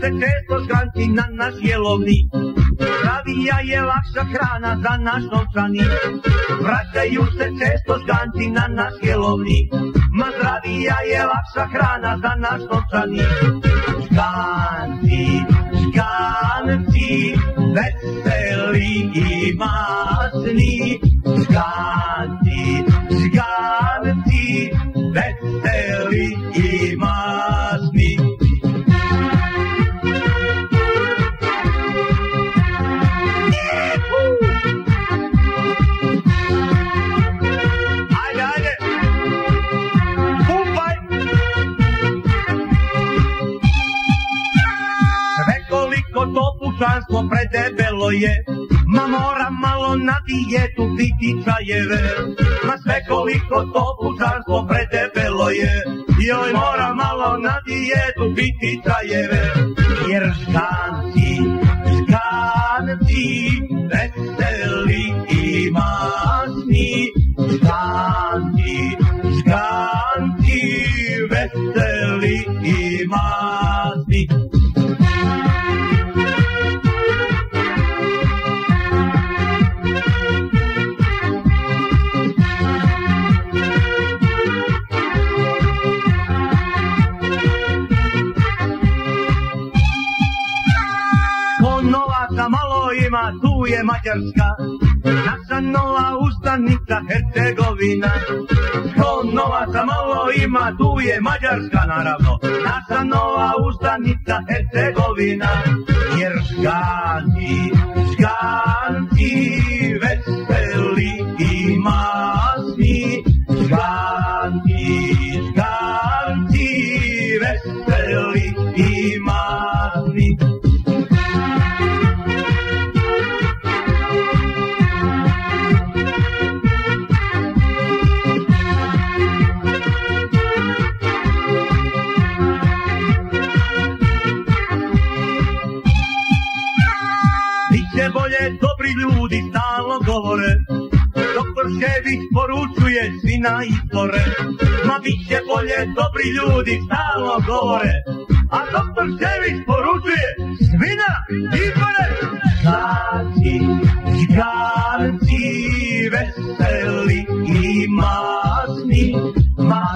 se često zganci na naš jelovnik. Zdravija je lakša hrana za naš novčanik. Vraćaju se često zganci na naš jelovnik. Ma zdravija je lakša hrana za naš novčanik. Zganci, zganci, veseli i masni. Zganci, to pučanstvo predebelo je, ma mora malo na dijetu biti čajeve. Ma svekoliko to pučanstvo predebelo je, joj mora malo na dijetu biti čajeve. Jer škanci, škanci, veseli i masni, škanci, škanci, veseli i masni. má, tu je Maďarska. Naša nová ústanica Hercegovina. To nová sa malo ima, tu je Maďarska naravno. Naša nová ústanica Hercegovina. Jer žganti, žganti, veseli i masni. Žganti, žganti, veseli i masni. Biće bolje, dobri ljudi stalno govore. Doktor Šević poručuje svina izbore. Ma biće bolje, dobri ljudi stalno govore. A doktor Šević poručuje svina izbore. Škanci, škanci, veseli i masni. Ma